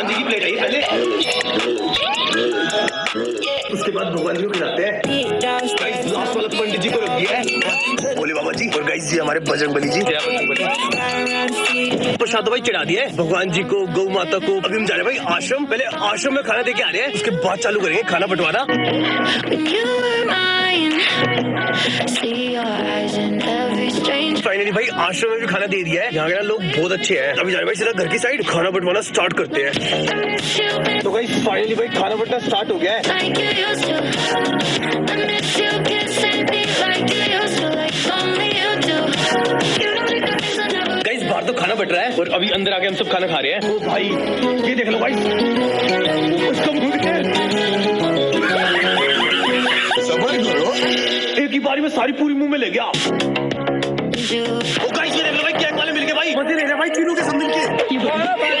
भगवान जी की प्लेट आई पहले। उसके बाद भगवान जी को खिलाते हैं। लास्ट वाला पंडित जी को रख दिया है। बोले बाबा जी, और गाइस जी, हमारे बजरंग बली जी। प्रसाद भाई चढ़ा दिया है। भगवान जी को, गौ माता को। अभी हम जा रहे भाई, आश्रम। पहले आश्रम में खाना दे के आ रहे हैं। उसके बाद चालू करेंगे खाना बंटवाना strange. फाइनली भाई आश्रम में भी खाना दे दिया है। यहाँ के ना लोग बहुत अच्छे हैं। अभी जा रहे हैं भाई सीधा घर की साइड खाना बंटवाना स्टार्ट करते हैं। तो भाई फाइनली भाई खाना बंटना स्टार्ट हो गया है. गाइस बाहर तो खाना बट रहा है। और अभी अंदर आके हम सब खाना खा रहे हैं। ओ भाई ये देख लो भाई। उसका है? एक ही बारी में सारी पूरी मुँह में ले गया। मज़े ले रहे भाई तीनों के सब के